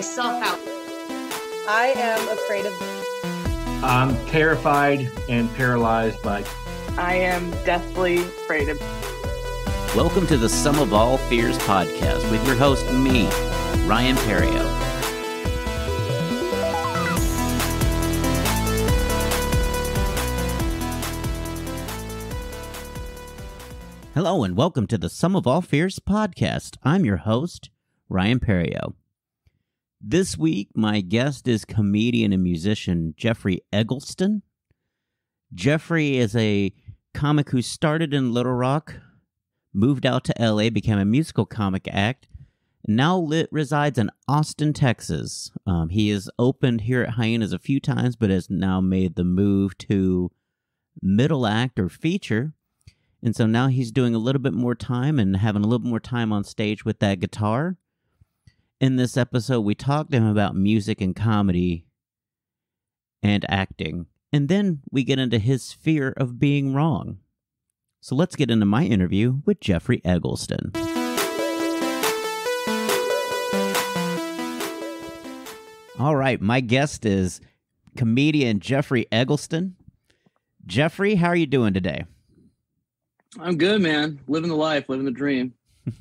myself out. I am afraid of. I'm terrified and paralyzed by. I am deathly afraid of. Welcome to the Some of All Fears podcast with your host, me, Ryan Perrio. Hello, and welcome to the Some of All Fears podcast. I'm your host, Ryan Perrio. This week, my guest is comedian and musician Geoffrey Eggleston. Geoffrey is a comic who started in Little Rock, moved out to LA, became a musical comic act, now lit, resides in Austin, Texas. Um, he has opened here at Hyenas a few times, but has now made the move to middle act or feature. And so now he's doing a little bit more time and having a little more time on stage with that guitar. In this episode, we talked to him about music and comedy and acting. And then we get into his fear of being wrong. So let's get into my interview with Geoffrey Eggleston. All right, my guest is comedian Geoffrey Eggleston. Geoffrey, how are you doing today? I'm good, man. Living the life, living the dream.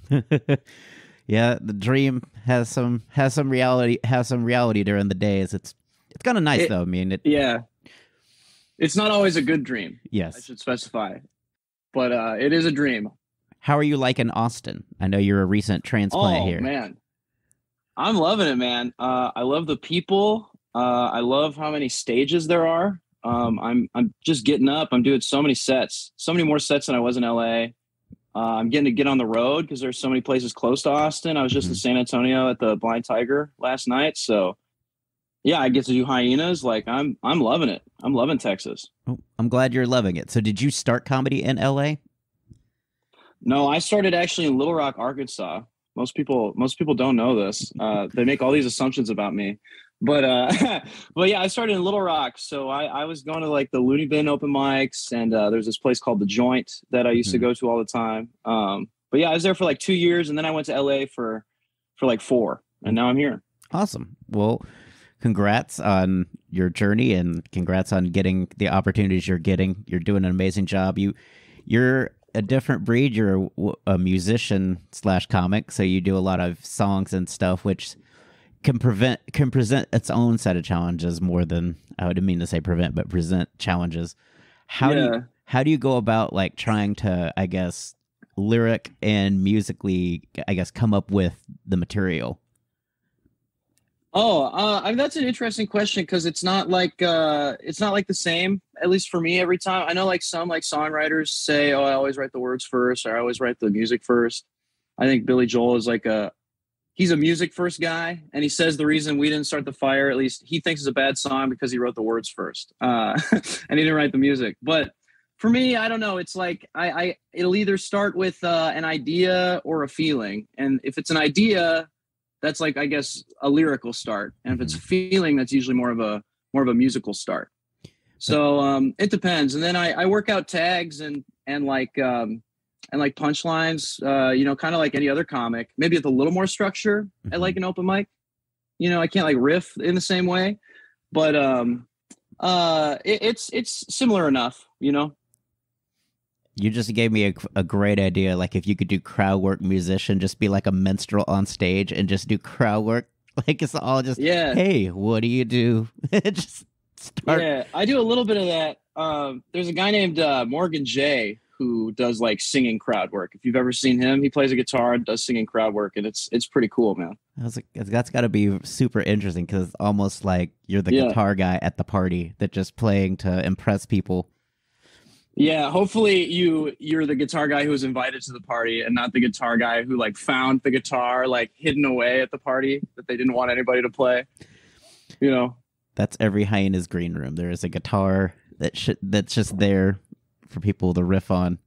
yeah, the dream has some has some reality has some reality during the days. It's it's kind of nice It- though. I mean, it, Yeah. It's not always a good dream. Yes, I should specify. But uh it is a dream. How are you liking Austin? I know you're a recent transplant oh here. man. I'm loving it, man. Uh I love the people. Uh I love how many stages there are. Um I'm I'm just getting up. I'm doing so many sets. So many more sets than I was in LA. Uh, I'm getting to get on the road because there's so many places close to Austin. I was just in Mhm. San Antonio at the Blind Tiger last night, so yeah, I get to do hyenas. Like I'm, I'm loving it. I'm loving Texas. Oh, I'm glad you're loving it. So, did you start comedy in LA? No, I started actually in Little Rock, Arkansas. Most people, most people don't know this. Uh, they make all these assumptions about me, but uh, but yeah, I started in Little Rock. So I, I was going to like the Loony Bin open mics, and uh, there's this place called the Joint that I used to Mhm. go to all the time. Um, but yeah, I was there for like two years, and then I went to LA for for like four, and now I'm here. Awesome. Well, congrats on your journey and congrats on getting the opportunities you're getting. You're doing an amazing job. You you're a different breed. You're a musician slash comic, so you do a lot of songs and stuff, which can prevent can present its own set of challenges more than I would mean to say prevent, but present challenges. How do you, how do you go about like trying to I guess lyric and musically I guess come up with the material? Oh, uh, I mean, that's an interesting question because it's not like uh, it's not like the same. At least for me, every time I know, like some like songwriters say, "Oh, I always write the words first, or I always write the music first. I think Billy Joel is like a he's a music first guy, and he says the reason we didn't start the fire, at least he thinks is a bad song because he wrote the words first, uh, and he didn't write the music. But for me, I don't know. It's like I, I it'll either start with uh, an idea or a feeling, and if it's an idea, that's like I guess a lyrical start, and if it's a feeling, that's usually more of a more of a musical start. So um, it depends, and then I, I work out tags and and like um, and like punchlines, uh, you know, kind of like any other comic, maybe with a little more structure at like an open mic. You know, I can't like riff in the same way, but um, uh, it, it's it's similar enough. You know, You just gave me a, a great idea. Like if you could do crowd work musician, just be like a minstrel on stage and just do crowd work. Like it's all just, yeah. hey, what do you do? just start. Yeah, I do a little bit of that. Um, there's a guy named uh, Morgan Jay who does like singing crowd work. If you've ever seen him, he plays a guitar and does singing crowd work, and it's it's pretty cool, man. Was like, that's got to be super interesting because it's almost like you're the Yeah. guitar guy at the party that just playing to impress people. Yeah, hopefully you you're the guitar guy who was invited to the party, and not the guitar guy who like found the guitar like hidden away at the party that they didn't want anybody to play. You know, That's every hyena's green room. There is a guitar that sh- that's just there for people to riff on.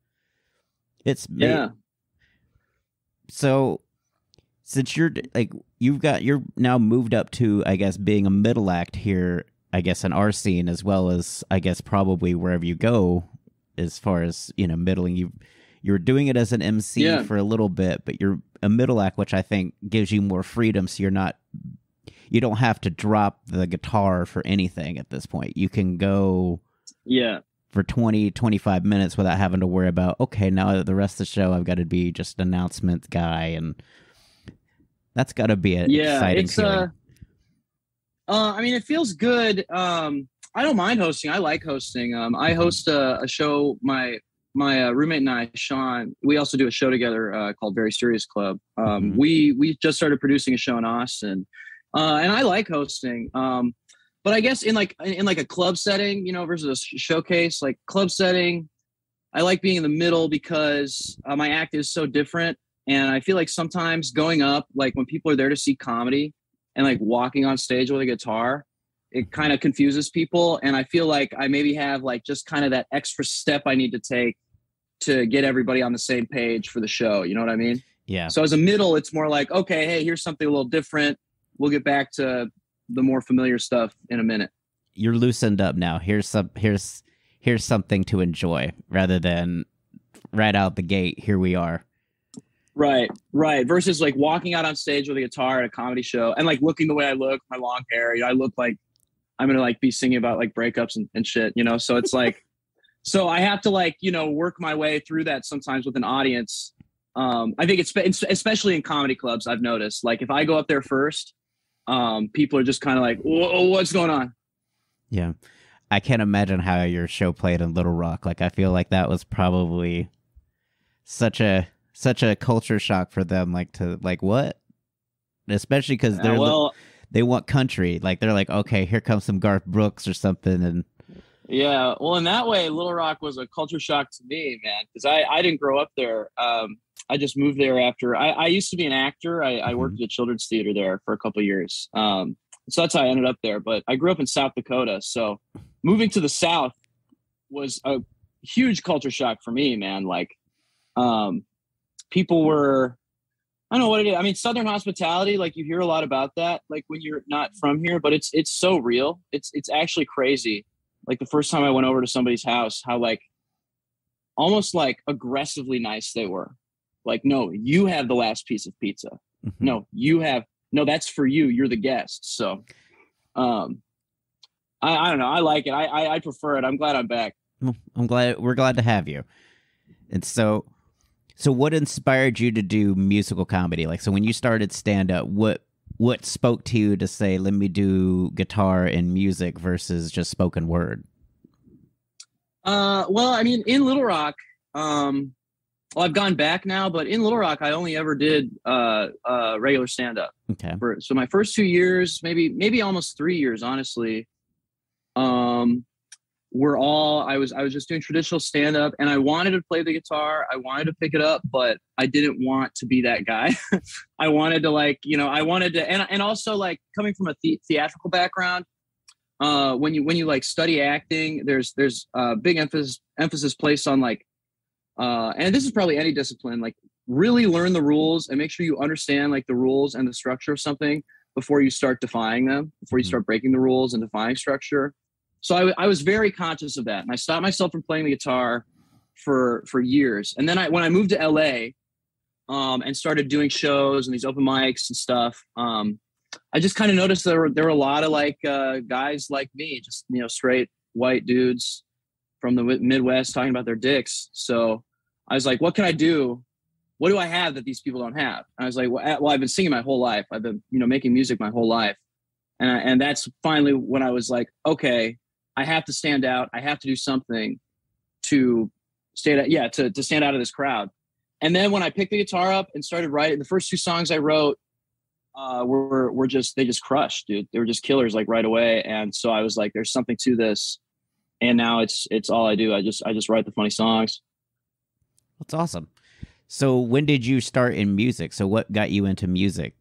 It's ma- yeah. so since you're like you've got you're now moved up to I guess being a middle act here I guess in our scene as well as I guess probably wherever you go as far as you know middling you you're doing it as an MC Yeah. for a little bit but you're a middle act which I think gives you more freedom so you're not you don't have to drop the guitar for anything at this point. You can go Yeah. For 20 25 minutes without having to worry about okay, now the rest of the show I've got to be just an announcement guy and that's got to be an Yeah, exciting it's, feeling. uh, Uh, I mean, it feels good. Um, I don't mind hosting. I like hosting. Um, I host a, a show. My my uh, roommate and I, Sean, we also do a show together uh, called Very Serious Club. Um, Mhm. We we just started producing a show in Austin, uh, and I like hosting. Um, but I guess in like in like a club setting, you know, versus a showcase, like club setting, I like being in the middle because uh, my act is so different, and I feel like sometimes going up, like when people are there to see comedy, and like walking on stage with a guitar it kind of confuses people. And i feel like i maybe have like just kind of that extra step i need to take to get everybody on the same page for the show. You know what i mean? Yeah. so as a middle it's more like okay hey here's something a little different. We'll get back to the more familiar stuff in a minute. You're loosened up now. Here's some here's here's something to enjoy rather than right out the gate here we are. right right. Versus like walking out on stage with a guitar at a comedy show and like looking the way i look my long hair you know, i look like i'm gonna like be singing about like breakups and, and shit you know? So it's like so i have to like you know work my way through that sometimes with an audience. Um i think it's it's- especially in comedy clubs i've noticed. Like if i go up there first um people are just kind of like Whoa, what's going on Yeah. I can't imagine how your show played in Little Rock. Like I feel like that was probably such a such a culture shock for them like to like what? Especially cuz Uh, they're well they want country. Like they're like, "Okay, here comes some Garth Brooks or something." And Yeah, well, in that way, Little Rock was a culture shock to me, man, because I, I didn't grow up there. Um, I just moved there after I, I used to be an actor. I, I worked at a children's theater there for a couple of years. Um, so that's how I ended up there. But I grew up in South Dakota, so moving to the South was a huge culture shock for me, man. Like, um, people were. I don't know what it is. I mean, Southern hospitality, like you hear a lot about that, like when you're not from here, but it's it's so real. It's it's actually crazy like the first time I went over to somebody's house, how like almost like aggressively nice they were. Like, no, you have the last piece of pizza. Mhm. No, you have no, that's for you. You're the guest. So um I, I don't know. I like it. I, I I prefer it. I'm glad I'm back. Well, I'm glad we're glad to have you. And so so what inspired you to do musical comedy? Like so when you started stand up, what what spoke to you to say let me do guitar and music versus just spoken word? Uh well, I mean, in Little Rock, um well, I've gone back now, but in Little Rock, I only ever did uh, uh, regular stand up. Okay. for so my first two years maybe maybe almost three years honestly um were all i was i was just doing traditional stand up and i wanted to play the guitar. I wanted to pick it up but i didn't want to be that guy. I wanted to like you know i wanted to and, and also like coming from a the- theatrical background uh when you when you like study acting there's there's uh big emphasis emphasis placed on like uh and this is probably any discipline like really learn the rules and make sure you understand like the rules and the structure of something before you start defying them before you Mhm. start breaking the rules and defying structure so I was very conscious of that and i stopped myself from playing the guitar for for years and then i when i moved to la um, and started doing shows and these open mics and stuff um, i just kind of noticed there were there were a lot of like uh, guys like me just you know straight white dudes from the midwest talking about their dicks so i was like what can i do what do I have that these people don't have? And I was like, well, well, I've been singing my whole life. I've been, you know, making music my whole life. And I, and that's finally when I was like, okay, I have to stand out. I have to do something to stand out. Yeah, to, to stand out of this crowd. And then when I picked the guitar up and started writing, the first two songs I wrote uh, were were just they just crushed, dude. They were just killers like right away. And so I was like, there's something to this. And now it's it's all I do. I just I just write the funny songs. That's awesome. So when did you start in music? So what got you into music?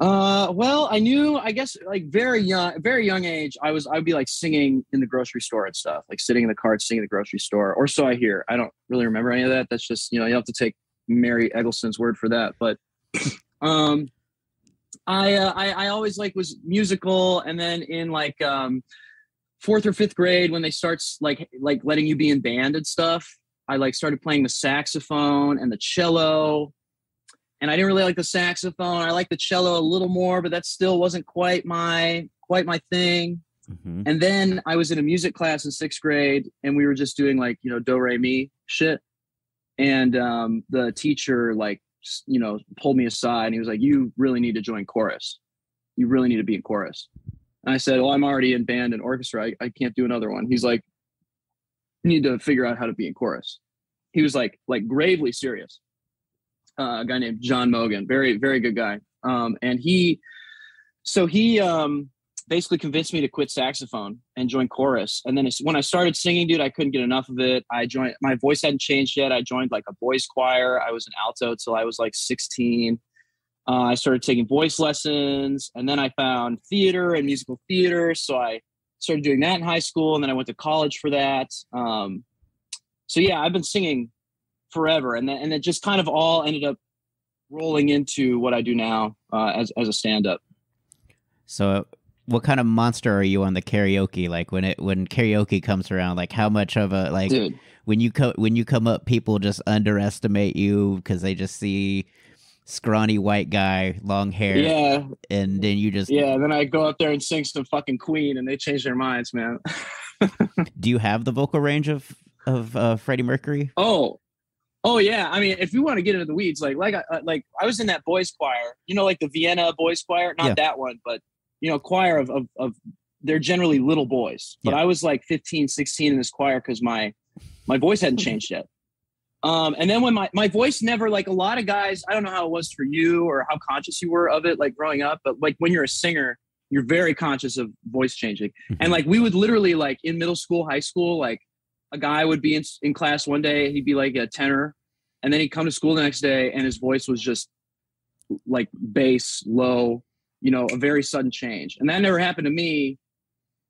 Uh, well, I knew, I guess, like very young, very young age, I was, I'd be like singing in the grocery store and stuff, like sitting in the cart, singing in the grocery store, or so I hear. I don't really remember any of that. That's just, you know, you have to take Mary Eggleston's word for that. But, um, I, uh, I, I always like was musical, and then in like um, fourth or fifth grade, when they starts like like letting you be in band and stuff, I like started playing the saxophone and the cello and I didn't really like the saxophone. I liked the cello a little more, but that still wasn't quite my quite my thing. hmm And then I was in a music class in sixth grade, and we were just doing like you know do re mi shit. And um, the teacher like you know pulled me aside, and he was like, "You really need to join chorus. You really need to be in chorus." And I said, "Well, I'm already in band and orchestra. I, I can't do another one." He's like, "You need to figure out how to be in chorus." He was like like gravely serious. Uh, a guy named John Mogan, very very good guy. Um, and he, so he um, basically convinced me to quit saxophone and join chorus. And then when I started singing, dude, I couldn't get enough of it. I joined, my voice hadn't changed yet. I joined like a boys choir. I was an alto till I was like 16. Uh, I started taking voice lessons and then I found theater and musical theater. So I started doing that in high school and then I went to college for that. Um, so yeah, I've been singing forever. And then, and it just kind of all ended up rolling into what I do now uh, as, as a stand up. So, what kind of monster are you on the karaoke? Like when it when karaoke comes around, like how much of a like Dude. when you co- when you come up, people just underestimate you because they just see scrawny white guy, long hair, Yeah, and then you just Yeah, then I go up there and sing some fucking Queen, and they change their minds, man. do you have the vocal range of of uh, Freddie Mercury? oh, oh yeah. I mean, if you want to get into the weeds, like like I uh, like I was in that boys choir, you know, like the Vienna boys choir, not Yeah. that one, but you know, choir of of, of they're generally little boys. But Yeah. I was like 15, 16 in this choir because my my voice hadn't changed yet. Um, and then when my my voice never like a lot of guys, I don't know how it was for you or how conscious you were of it, like growing up, but like when you're a singer, you're very conscious of voice changing. And like we would literally like in middle school, high school, like a guy would be in, in class one day, he'd be like a tenor, and then he'd come to school the next day and his voice was just like bass, low, you know, a very sudden change. And that never happened to me.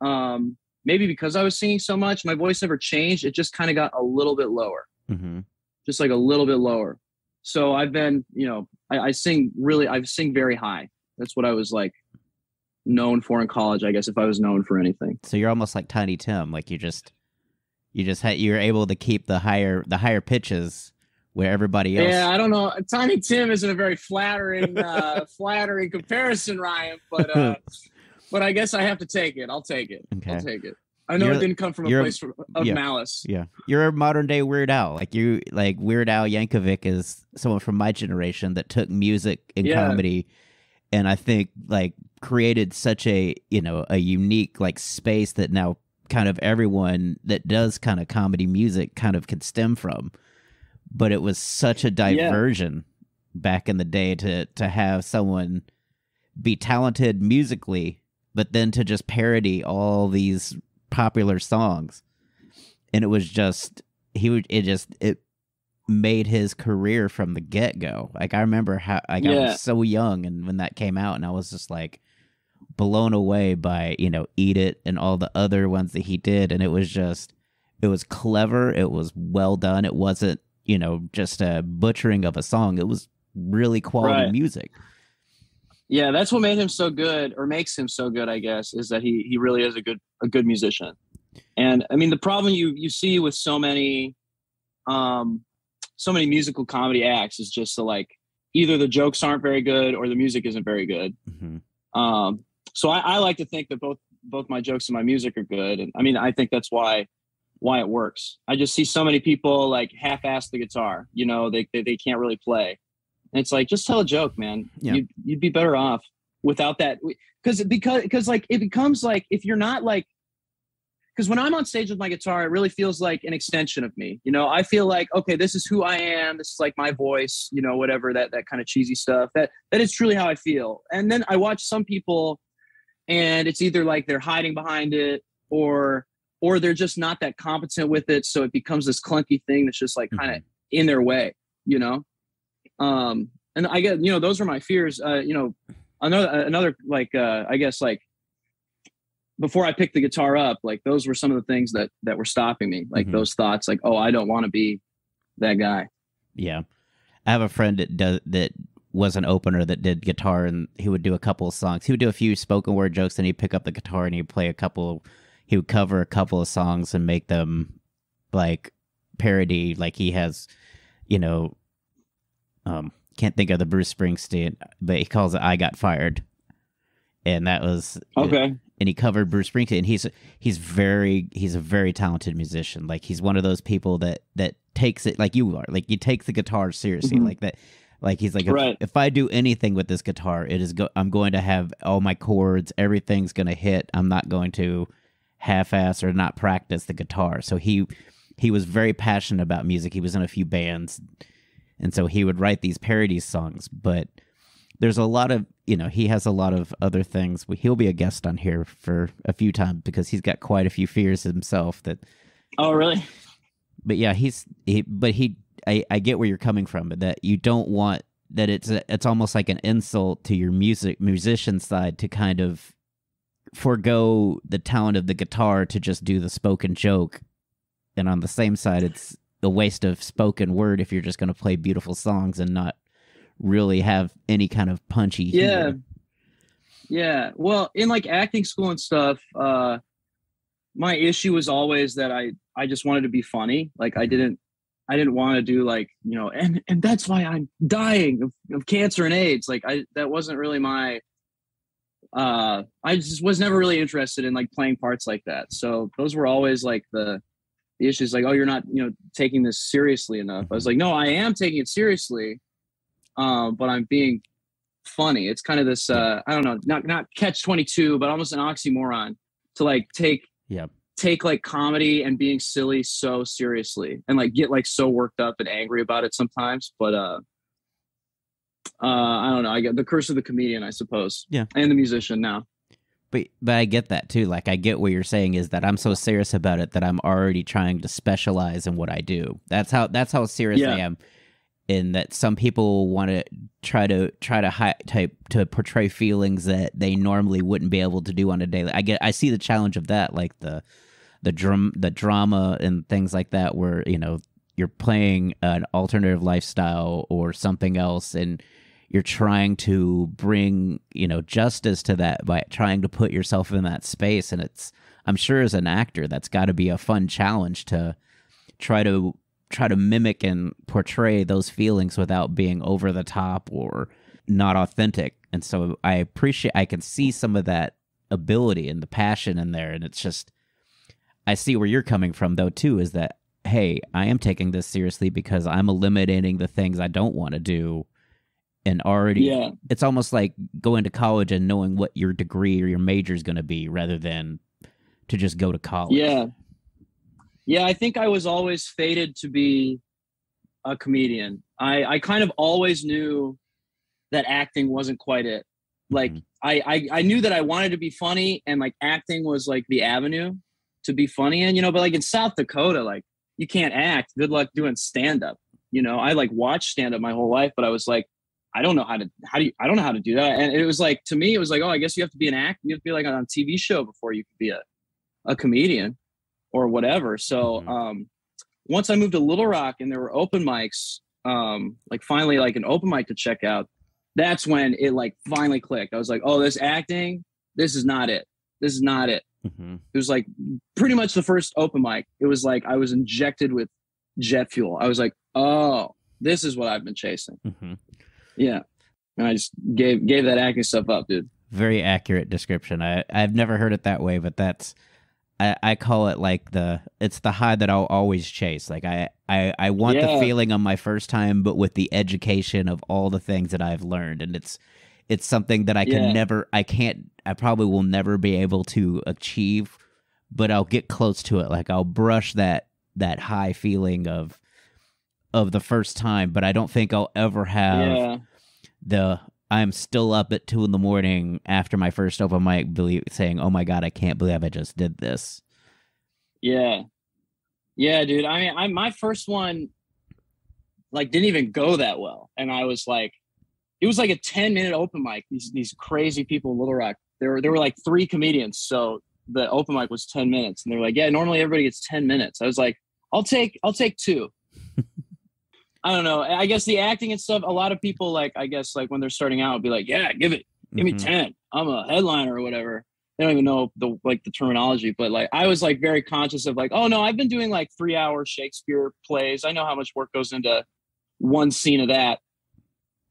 Um, maybe because I was singing so much, my voice never changed. It just kind of got a little bit lower, hmm just like a little bit lower. So I've been, you know, I, I sing really, I've sing very high. That's what I was like known for in college, I guess, if I was known for anything. So you're almost like Tiny Tim, like you just you just had you're able to keep the higher the higher pitches where everybody else. Yeah, I don't know. Tiny Tim isn't a very flattering, uh, flattering comparison, Ryan. But uh, but I guess I have to take it. I'll take it. Okay. I'll take it. I know You're- it didn't come from a place of yeah. malice. Yeah, you're a modern day Weird Al. Like you, like Weird Al Yankovic is someone from my generation that took music and Yeah. comedy, and I think like created such a you know a unique like space that now kind of everyone that does kind of comedy music kind of can stem from. But it was such a diversion back in the day to to have someone be talented musically, but then to just parody all these popular songs. And it was just he would it just it made his career from the get-go. Like i remember how like i was so young and when that came out and i was just like blown away by you know eat it and all the other ones that he did and it was just it was clever it was well done it wasn't you know just a butchering of a song it was really quality Right. music Yeah, that's what made him so good, or makes him so good, I guess, is that he he really is a good a good musician. And I mean, the problem you you see with so many, um, so many musical comedy acts is just the like either the jokes aren't very good or the music isn't very good. hmm Um, so I, I like to think that both both my jokes and my music are good, and I mean I think that's why why it works. I just see so many people like half-ass the guitar. You know, they they, they can't really play, and it's like just tell a joke, man. Yeah. You'd, you'd be better off without that because because because like it becomes like if you're not like because when I'm on stage with my guitar, it really feels like an extension of me. You know, I feel like okay, this is who I am. This is like my voice. You know, whatever that that kind of cheesy stuff. That that is truly how I feel. And then I watch some people, and it's either like they're hiding behind it, or or they're just not that competent with it. So it becomes this clunky thing that's just like kind of in their way. You know, um, and I get you know those are my fears. Uh, you know, another another like uh, I guess like before I picked the guitar up, like those were some of the things that that were stopping me. Like Mhm. those thoughts, like oh, I don't want to be that guy. Yeah, I have a friend that does that was an opener that did guitar, and he would do a couple of songs. He would do a few spoken word jokes, and he'd pick up the guitar and he'd play a couple. He would cover a couple of songs and make them like parody. Like he has, you know, um, can't think of the Bruce Springsteen, but he calls it "I Got Fired," and that was Okay. and he covered Bruce Springsteen. And he's he's very he's a very talented musician. Like he's one of those people that that takes it like you are. Like you take the guitar seriously. Mhm. Like that. Like he's like, if, Right. if I do anything with this guitar, it is go- I'm going to have all my chords. Everything's going to hit. I'm not going to half-ass or not practice the guitar. So he he was very passionate about music. He was in a few bands, and so he would write these parody songs. But there's a lot of you know he has a lot of other things. He'll be a guest on here for a few times because he's got quite a few fears himself. That, Oh, really? but yeah, he's he. But he, I, I get where you're coming from. But that you don't want that it's a, it's almost like an insult to your music musician side to kind of forego the talent of the guitar to just do the spoken joke and on the same side it's a waste of spoken word if you're just going to play beautiful songs and not really have any kind of punchy Yeah. humor. Yeah. Well, in like acting school and stuff, uh my issue was always that I I just wanted to be funny. Like I didn't I didn't want to do like, you know, and and that's why I'm dying of, of cancer and AIDS. Like I that wasn't really my uh I just was never really interested in like playing parts like that. So those were always like the the issues like oh you're not, you know, taking this seriously enough. I was like, "No, I am taking it seriously." Um but I'm being funny. It's kind of this uh I don't know, not not catch 22, but almost an oxymoron to like take Yep. Take like comedy and being silly so seriously and like get like so worked up and angry about it sometimes, but uh uh I don't know, I get the curse of the comedian, I suppose. Yeah. And the musician now. But but I get that too. Like I get what you're saying is that I'm so serious about it that I'm already trying to specialize in what I do. That's how that's how serious I am. In that some people want to try to try to hi- type to portray feelings that they normally wouldn't be able to do on a daily. I get I see the challenge of that, like the the drum the drama and things like that, where you know you're playing an alternative lifestyle or something else, and you're trying to bring you know justice to that by trying to put yourself in that space. And it's i'm sure as an actor that's got to be a fun challenge to try to try to mimic and portray those feelings without being over the top or not authentic. And so i appreciate i can see some of that ability and the passion in there. And it's just i see where you're coming from though too is that hey i am taking this seriously because i'm eliminating the things i don't want to do and already Yeah. it's almost like going to college and knowing what your degree or your major is going to be rather than to just go to college. Yeah. Yeah, I think I was always fated to be a comedian. I I kind of always knew that acting wasn't quite it. Like Mhm. I, I I knew that I wanted to be funny and like acting was like the avenue to be funny in, you know, but like in South Dakota, like you can't act. Good luck doing stand up. You know, I like watched stand up my whole life, but I was like, I don't know how to how do you I don't know how to do that. And it was like to me, it was like, oh, I guess you have to be an act, you have to be like on a TV show before you could be a, a comedian or whatever. So Mhm. um once I moved to Little Rock and there were open mics, um, like finally like an open mic to check out, that's when it like finally clicked. I was like, oh, this acting, this is not it. This is not it. Mhm. It was like pretty much the first open mic. It was like I was injected with jet fuel. I was like, oh, this is what I've been chasing. Mhm. Yeah. And I just gave gave that acting stuff up, dude. Very accurate description. I I've never heard it that way, but that's I, I call it like the it's the high that I'll always chase. Like I I, I want the feeling on my first time, but with the education of all the things that I've learned, and it's it's something that I can Yeah. never I can't I probably will never be able to achieve, but I'll get close to it. Like I'll brush that that high feeling of of the first time, but I don't think I'll ever have yeah. the I'm still up at two in the morning after my first open mic, believe, saying, "Oh my god, I can't believe I just did this." Yeah. Yeah, dude. I mean, I my first one like didn't even go that well. And I was like, it was like a 10 minute open mic. These these crazy people in Little Rock. There were there were like three comedians. So the open mic was 10 minutes. And they were like, Yeah, normally everybody gets 10 minutes. I was like, I'll take I'll take two. I don't know. I guess the acting and stuff, a lot of people like I guess like when they're starting out be like, Yeah, give it give me Mhm. 10 i'm a headliner or whatever they don't even know the like the terminology but like i was like very conscious of like oh no i've been doing like three hour shakespeare plays i know how much work goes into one scene of that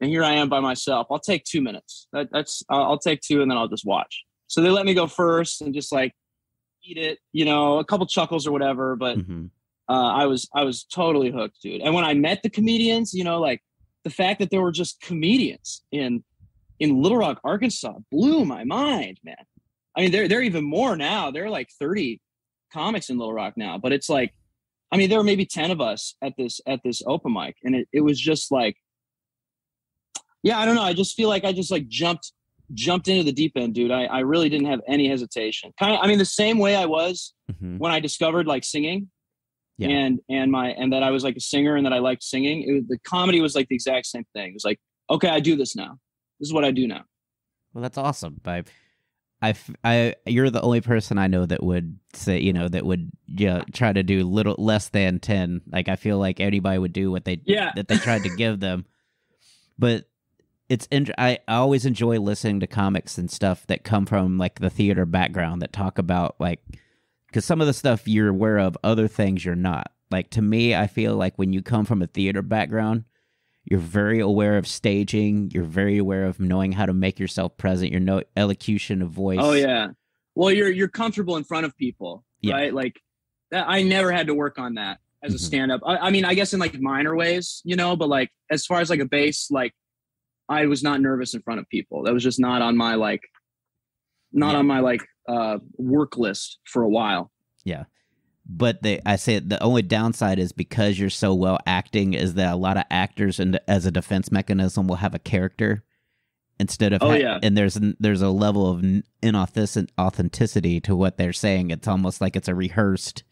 and here I am by myself. I'll take two minutes. That, that's I'll, take two, and then I'll just watch. So they let me go first and just like eat it, you know, a couple chuckles or whatever. But hmm uh, I was I was totally hooked, dude. And when I met the comedians, you know, like the fact that there were just comedians in in Little Rock, Arkansas, blew my mind, man. I mean, they're they're even more now. They're like thirty comics in Little Rock now, but it's like, I mean, there were maybe ten of us at this at this open mic, and it it was just like, yeah, I don't know. I just feel like I just like jumped jumped into the deep end, dude. I I really didn't have any hesitation. Kind of, I mean, the same way I was hmm when I discovered like singing Yeah. and and my and that I was like a singer and that I liked singing. It the comedy was like the exact same thing. It was like, okay, I do this now. This is what I do now. Well, that's awesome. i i you're the only person I know that would say, you know, that would yeah, try to do little less than 10. Like, I feel like anybody would do what they, Yeah. that they tried to give them. But it's, in, I, I always enjoy listening to comics and stuff that come from like the theater background that talk about like, because some of the stuff you're aware of, other things you're not. Like, to me, I feel like when you come from a theater background, you're very aware of staging. You're very aware of knowing how to make yourself present. Your no elocution of voice. Oh yeah. Well, you're you're comfortable in front of people, Yeah. right? Like that. I never had to work on that as a Mhm. stand up. I, I mean, I guess in like minor ways, you know, but like as far as like a bass, like I was not nervous in front of people. That was just not on my like, not Yeah. on my like uh work list for a while. Yeah, but they, I say the only downside is because you're so well acting is that a lot of actors and as a defense mechanism will have a character instead of Oh, ha- yeah. and there's there's a level of inauthentic authenticity to what they're saying. It's almost like it's a rehearsed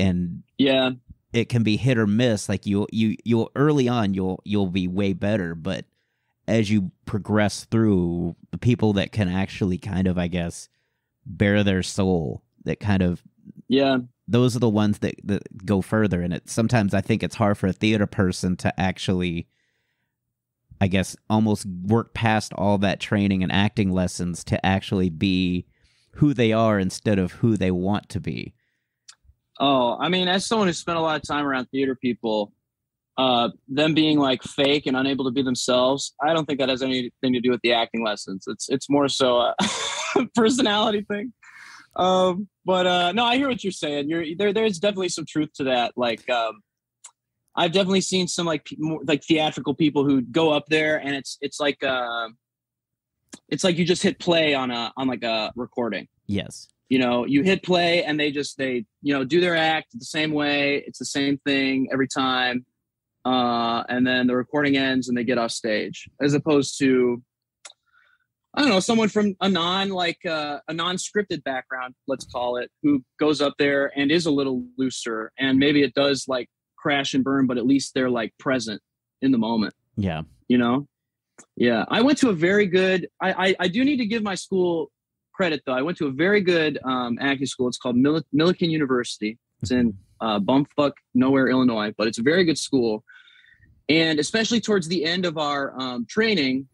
and Yeah. it can be hit or miss like you you you'll early on you'll you'll be way better but as you progress through the people that can actually kind of i guess bear their soul that kind of Yeah. those are the ones that, that go further and it sometimes i think it's hard for a theater person to actually i guess almost work past all that training and acting lessons to actually be who they are instead of who they want to be Oh, I mean, as someone who spent a lot of time around theater people, uh, them being like fake and unable to be themselves, I don't think that has anything to do with the acting lessons. It's it's more so a personality thing. Um, but uh, no, I hear what you're saying. You're there. There's definitely some truth to that. Like, um, I've definitely seen some like more, like theatrical people who go up there and it's it's like uh, it's like you just hit play on a on like a recording yes you know you hit play and they just they you know do their act the same way it's the same thing every time uh and then the recording ends and they get off stage as opposed to i don't know someone from a non like uh, a non-scripted background let's call it who goes up there and is a little looser and maybe it does like crash and burn but at least they're like present in the moment. Yeah. You know? Yeah. I went to a very good i i, I do need to give my school credit though. I went to a very good um, acting school. It's called Mil- millikin university. It's in uh, bumfuck nowhere illinois but it's a very good school and especially towards the end of our um, training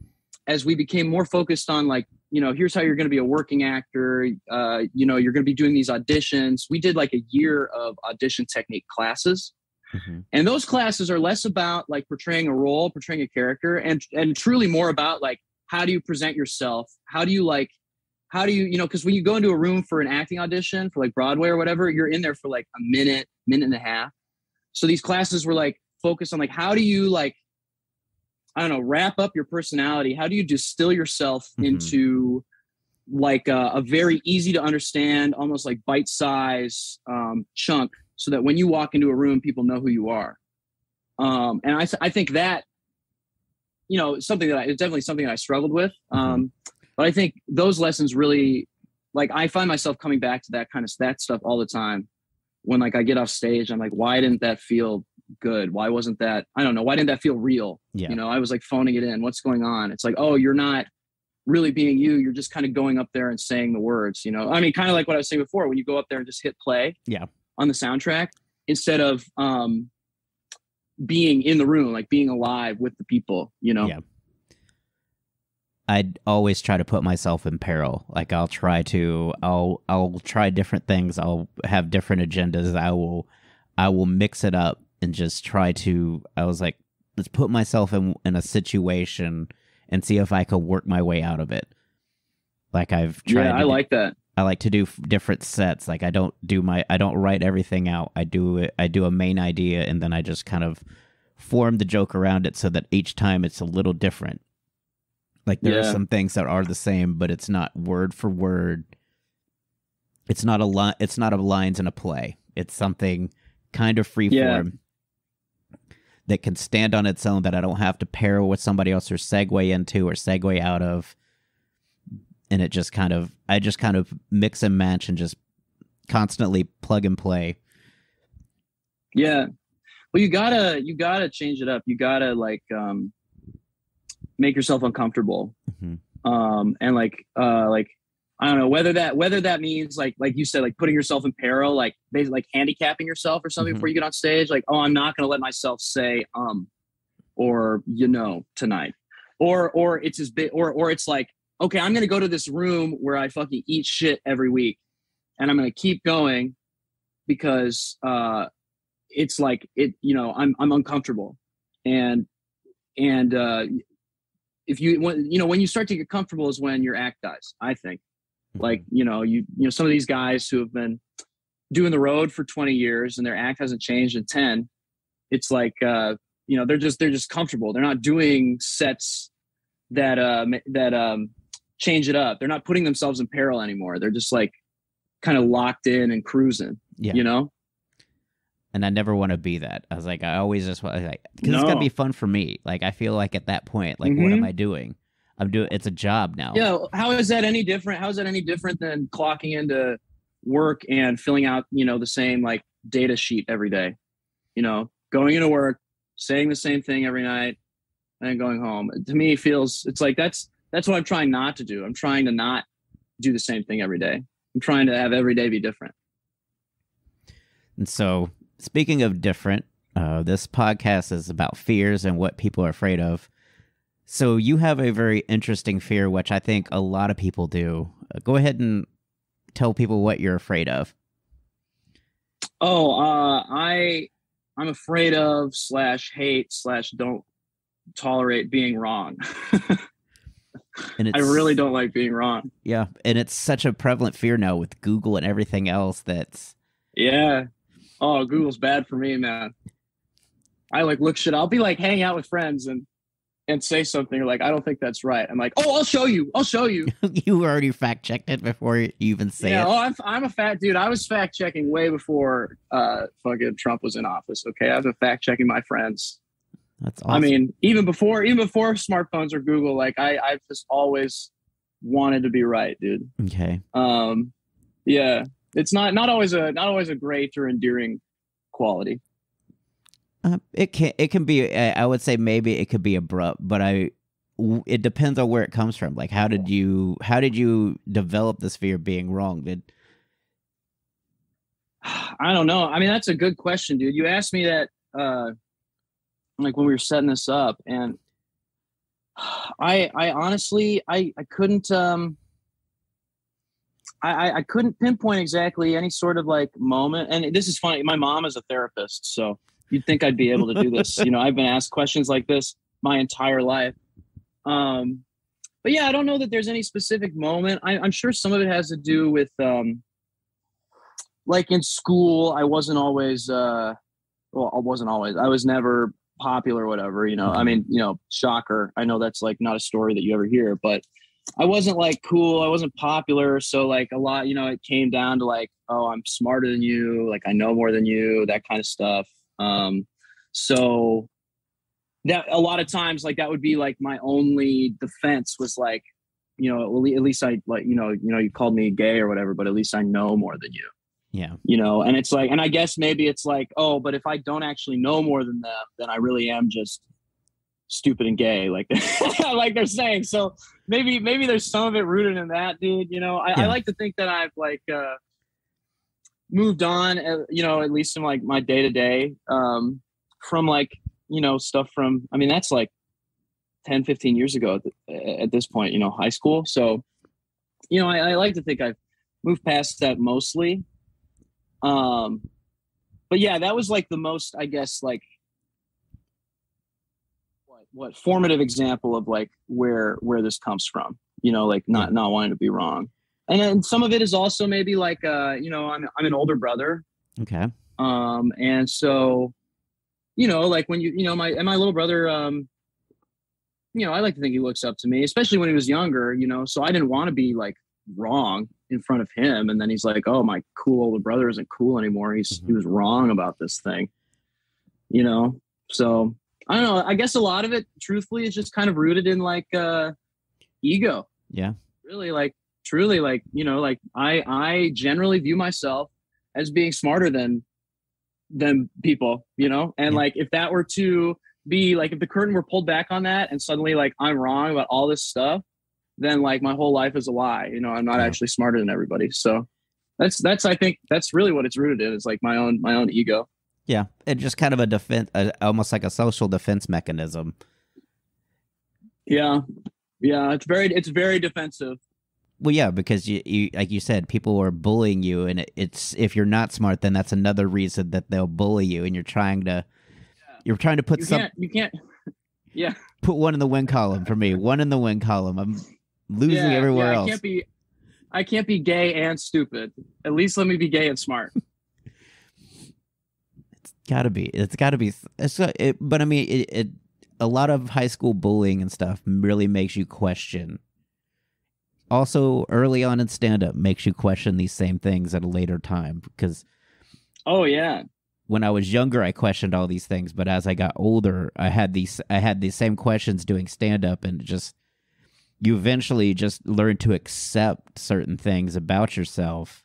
as we became more focused on like you know here's how you're going to be a working actor uh, you know you're going to be doing these auditions. We did like a year of audition technique classes. Mhm. and those classes are less about like portraying a role portraying a character and and truly more about like how do you present yourself? How do you like how do you you know because when you go into a room for an acting audition for like broadway or whatever you're in there for like a minute minute and a half. So these classes were like focused on like how do you like i don't know wrap up your personality? How do you distill yourself Mhm. into like a, a very easy to understand almost like bite size um, chunk so that when you walk into a room people know who you are? Um, and I, I think that you know something that I, it's definitely something that i struggled with um, but i think those lessons really like i find myself coming back to that kind of that stuff all the time. When like i get off stage i'm like why didn't that feel good why wasn't that i don't know why didn't that feel real Yeah. you know i was like phoning it in what's going on it's like oh you're not really being you you're just kind of going up there and saying the words you know i mean kind of like what i was saying before when you go up there and just hit play Yeah. on the soundtrack instead of um being in the room like being alive with the people you know Yeah. I'd always try to put myself in peril. Like I'll try to I'll I'll try different things. I'll have different agendas. I will I will mix it up and just try to I was like let's put myself in in a situation and see if I could work my way out of it. Like I've tried. Yeah, I do- like that. I like to do different sets. Like I don't do my I don't write everything out. I do it. I do a main idea and then I just kind of form the joke around it so that each time it's a little different. Like there are some things that are the same, but it's not word for word. It's not a line. It's not a lines in a play. It's something kind of free Yeah. That can stand on its own. That I don't have to pair with somebody else or segue into or segue out of and it just kind of I just kind of mix and match and just constantly plug and play. Yeah. Well, you gotta you gotta change it up. You gotta like um make yourself uncomfortable. Mhm. Um and like uh like I don't know whether that whether that means like like you said like putting yourself in peril like basically like handicapping yourself or something Mhm. before you get on stage like oh I'm not gonna let myself say um or you know tonight. Or or it's as big or or it's like okay I'm gonna go to this room where I fucking eat shit every week and I'm gonna keep going because uh it's like it you know i'm i'm uncomfortable. And and uh if you when you know when you start to get comfortable is when your act dies i think like you know you you know some of these guys who have been doing the road for 20 years and their act hasn't changed in 10 it's like uh you know they're just they're just comfortable they're not doing sets that uh that um change it up they're not putting themselves in peril anymore they're just like kind of locked in and cruising Yeah. you know and I never want to be that. I was like, I always just want like because it's gonna be fun for me. Like I feel like at that point, like what am I doing? I'm doing. It's a job now. Yeah, how is that any different? How is that any different than clocking into work and filling out, you know, the same like data sheet every day? You know, going into work, saying the same thing every night, and then going home. To me, it feels it's like that's that's what I'm trying not to do. I'm trying to not do the same thing every day. I'm trying to have every day be different. And so, speaking of different, uh, this podcast is about fears and what people are afraid of. So you have a very interesting fear, which I think a lot of people do. Uh, go ahead and tell people what you're afraid of. Oh, uh, I I'm afraid of slash hate slash don't tolerate being wrong. And it's I really don't like being wrong. Yeah, and it's such a prevalent fear now with Google and everything else. That's Yeah. Oh, Google's bad for me, man. I like look shit. I'll be like hanging out with friends and and say something like, I don't think that's right. I'm like, oh, I'll show you. I'll show you. you already fact checked it before you even say yeah. it. Oh, I'm I'm a fat dude. I was fact checking way before uh fucking Trump was in office. Okay, I've been fact checking my friends. That's awesome. I mean, even before even before smartphones or Google, like I I've just always wanted to be right, dude. okay. Um, yeah, it's not not always a not always a great or endearing quality. Uh, it can it can be. I would say maybe it could be abrupt, but I. It depends on where it comes from. Like, how did you how did you develop this fear of being wrong? Did I don't know. I mean, that's a good question, dude. You asked me that uh like when we were setting this up and I I honestly I I couldn't um I I- I couldn't pinpoint exactly any sort of like moment and this is funny. My mom is a therapist, so you'd think I'd be able to do this. you know, I've been asked questions like this my entire life. Um but yeah, I don't know that there's any specific moment. I, I'm sure some of it has to do with um like in school i wasn't always uh well i wasn't always i was never popular whatever you know i mean you know shocker i know that's like not a story that you ever hear but i wasn't like cool i wasn't popular so like a lot you know it came down to like oh i'm smarter than you like i know more than you that kind of stuff um so that a lot of times like that would be like my only defense was like you know at least i like you know you know you called me gay or whatever but at least i know more than you. Yeah. You know and it's like and i guess maybe it's like oh but if i don't actually know more than them then i really am just stupid and gay like like they're saying. So maybe maybe there's some of it rooted in that dude you know? I, I like to think that i've like uh moved on uh, you know at least in like my day to day from like you know stuff from i mean that's like 10 15 years ago at, at this point you know high school so you know I, I like to think i've moved past that mostly um but yeah that was like the most i guess like what, what formative example of like where where this comes from. You know, like not not wanting to be wrong. And then some of it is also maybe like uh, you know, I'm I'm an older brother. Okay. Um, and so, you know, like when you, you know, my and my little brother, um, you know, I like to think he looks up to me, especially when he was younger, you know. So I didn't want to be like wrong in front of him. And then he's like, Oh, my cool older brother isn't cool anymore. He's Mhm. he was wrong about this thing. You know? So I don't know. I guess a lot of it, truthfully, is just kind of rooted in like uh ego. Yeah. Really like truly like, you know, like I I generally view myself as being smarter than than people, you know? And Yeah. like if that were to be like if the curtain were pulled back on that and suddenly like I'm wrong about all this stuff, then like my whole life is a lie. You know, I'm not Yeah. actually smarter than everybody. So that's that's I think that's really what it's rooted in. is like my own my own ego. Yeah. It's just kind of a defense, uh, almost like a social defense mechanism. Yeah. Yeah. It's very it's very defensive. Well, yeah, because you, you, like you said, people are bullying you, and it's if you're not smart, then that's another reason that they'll bully you, and you're trying to, you're trying to put You some, can't you can't yeah. put one in the win column for me, one in the win column. I'm losing yeah, everywhere yeah, else. I can't be I can't be gay and stupid. At least let me be gay and smart. It's gotta be. It's gotta be. It's uh, it, but I mean, it, it. A lot of high school bullying and stuff really makes you question. Also, early on in stand up, makes you question these same things at a later time. Because Oh yeah. when I was younger, I questioned all these things, but as I got older, I had these. I had these same questions doing stand up, and just you eventually just learn to accept certain things about yourself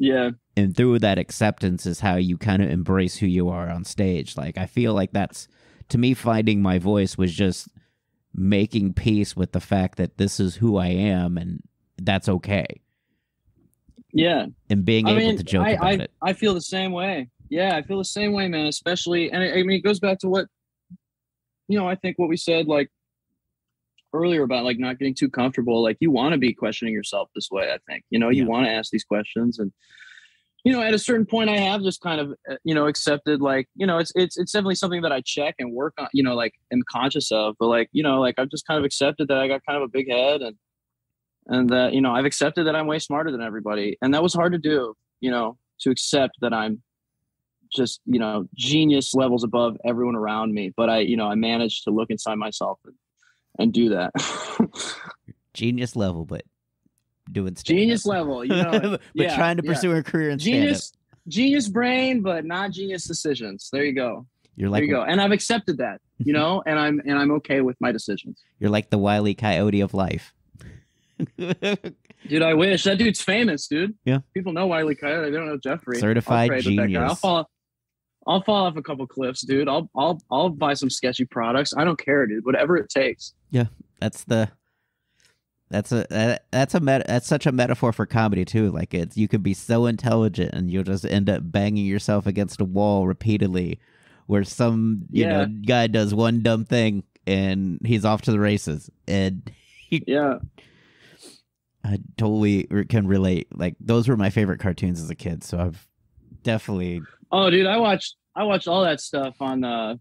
Yeah. and through that acceptance is how you kind of embrace who you are on stage like i feel like that's to me finding my voice was just making peace with the fact that this is who i am and that's okay Yeah. and being I able mean, to joke I, about I, it I feel the same way. Yeah, I feel the same way, man. Especially, and I, I mean, it goes back to what, you know, I think what we said like earlier about like not getting too comfortable. Like you want to be questioning yourself this way. I think you know you Yeah. want to ask these questions, and you know, at a certain point, I have just kind of uh, you know accepted like you know it's it's it's definitely something that I check and work on. You know, like am conscious of, but like you know, like I've just kind of accepted that I got kind of a big head and and that you know I've accepted that I'm way smarter than everybody, and that was hard to do. You know, to accept that I'm just you know genius levels above everyone around me, but I you know I managed to look inside myself and, and do that. genius level but doing stand-up. genius level, you know, but yeah, trying to yeah. pursue a career in stand-up genius genius brain, but not genius decisions. There you go. you're like There you go. And I've accepted that, you know, and I'm and I'm okay with my decisions. you're like the wily coyote of life Dude, I wish that dude's famous, dude. Yeah. people know Wiley Coyote. They don't know Geoffrey. Certified I'll trade with that guy. I'll fall. I'll fall off a couple cliffs, dude. I'll I'll I'll buy some sketchy products. I don't care, dude. Whatever it takes. Yeah, that's the that's a that's a met, that's such a metaphor for comedy too like it's you could be so intelligent and you'll just end up banging yourself against a wall repeatedly where some you Yeah. know guy does one dumb thing and he's off to the races and Yeah. i totally can relate like those were my favorite cartoons as a kid so i've definitely Oh, dude, I watched I watched all that stuff on uh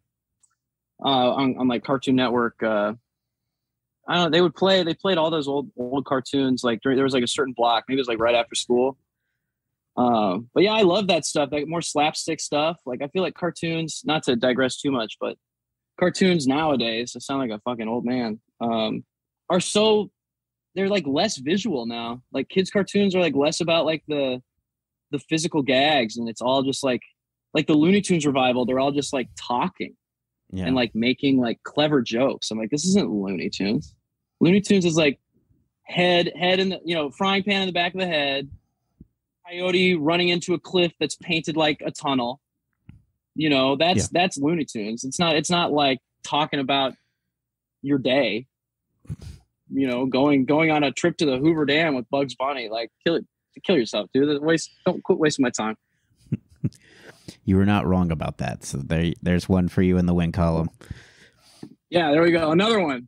uh on, on like Cartoon Network. Uh I don't know. They would play. They played all those old old cartoons. Like during, there was like a certain block. Maybe it was like right after school. Um, but yeah, I love that stuff. Like more slapstick stuff. Like I feel like cartoons. Not to digress too much, but cartoons nowadays. I sound like a fucking old man. Um, are so they're like less visual now. Like kids' cartoons are like less about like the the physical gags, and it's all just like like the Looney Tunes revival. They're all just like talking yeah and like making like clever jokes. I'm like, this isn't Looney Tunes. Looney Tunes is like head head in the you know frying pan in the back of the head, coyote running into a cliff that's painted like a tunnel. You know that's Yeah. that's Looney Tunes. It's not it's not like talking about your day. You know, going going on a trip to the Hoover Dam with Bugs Bunny. Like kill it, kill yourself, dude. Waste don't quit wasting my time. you were not wrong about that so there there's one for you in the win column Yeah, there we go. Another one.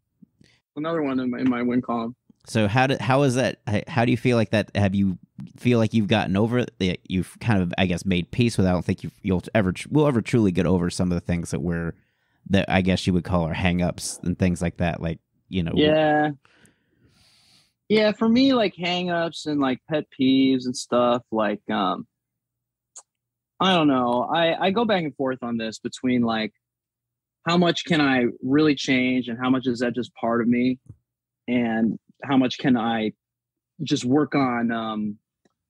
Another one in my, in my win column. So how did how is that? How do you feel like that? Have you feel like you've gotten over it? You've kind of, I guess, made peace with. I don't think you you'll ever will ever truly get over some of the things that we're that I guess you would call her hangups and things like that. Like you know, Yeah. Yeah, for me, like hangups and like pet peeves and stuff, like um I don't know. I, I go back and forth on this between like how much can I really change and how much is that just part of me? And how much can I just work on um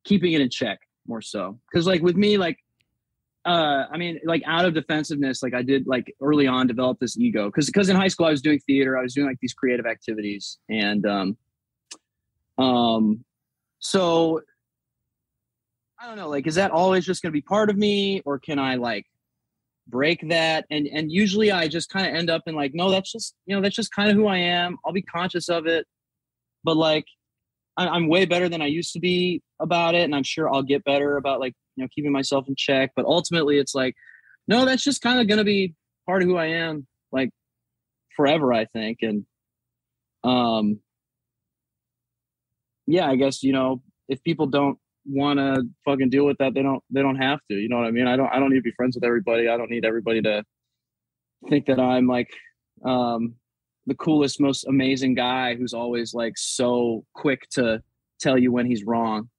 keeping it in check more so? Because like with me, like uh I mean, like out of defensiveness, like I did like early on develop this ego. Cause because in high school I was doing theater, I was doing like these creative activities and um um so I don't know, like, is that always just going to be part of me, or can I like break that? And and usually I just kind of end up in like, no, that's just you know that's just kind of who I am. I'll be conscious of it, but like, I, I'm way better than I used to be about it, and I'm sure I'll get better about like you know keeping myself in check. But ultimately, it's like, no, that's just kind of going to be part of who I am, like forever, I think, and um, yeah, I guess you know if people don't want to fucking deal with that they don't they don't have to you know what i mean? I don't i don't need to be friends with everybody. I don't need everybody to think that i'm like um the coolest most amazing guy who's always like so quick to tell you when he's wrong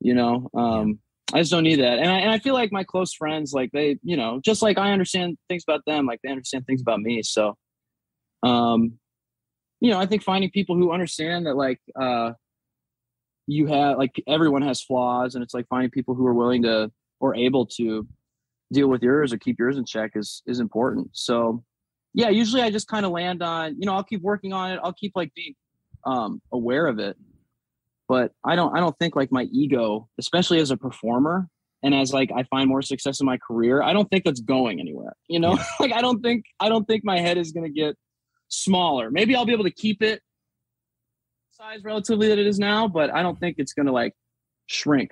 you know? Um i just don't need that. And i and i feel like my close friends like they you know just like i understand things about them like they understand things about me so um you know i think finding people who understand that like uh you have like everyone has flaws and it's like finding people who are willing to or able to deal with yours or keep yours in check is is important. So yeah usually i just kind of land on you know i'll keep working on it. I'll keep like being um aware of it. But i don't i don't think like my ego especially as a performer and as like i find more success in my career i don't think that's going anywhere you know? Like i don't think i don't think my head is going to get smaller. Maybe i'll be able to keep it size relatively that it is now, but I don't think it's gonna like shrink.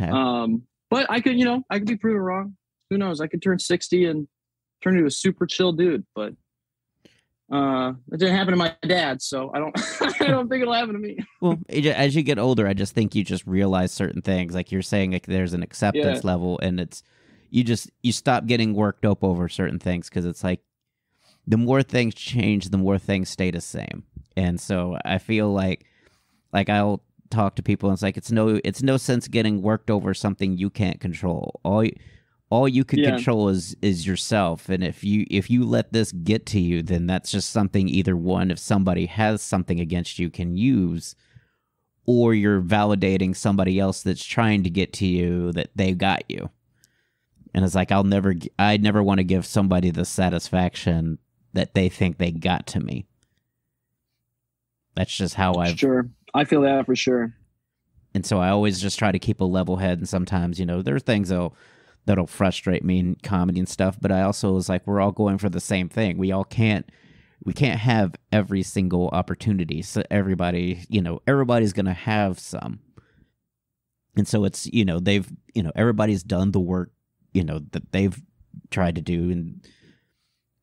Okay. Um, but I could, you know, I could be proven wrong. Who knows? I could turn 60 and turn into a super chill dude, but uh it didn't happen to my dad, so I don't I don't think it'll happen to me. well, as you get older, I just think you just realize certain things. Like you're saying, like there's an acceptance level, and it's you just you stop getting worked up over certain things because it's like the more things change, the more things stay the same. And so I feel like like I'll talk to people and it's like it's no it's no sense getting worked over something you can't control. All y- all you can Yeah. control is is yourself and if you if you let this get to you then that's just something either one if somebody has something against you can use or you're validating somebody else that's trying to get to you that they got you. And it's like I'll never g- I never want to give somebody the satisfaction that they think they got to me. That's just how I've Sure. I feel that for sure. and so I always just try to keep a level head. And sometimes, you know, there are things that'll that'll frustrate me in comedy and stuff. But I also was like, we're all going for the same thing. We all can't we can't have every single opportunity. So everybody, you know, everybody's gonna have some. And so it's you know they've you know everybody's done the work you know that they've tried to do, and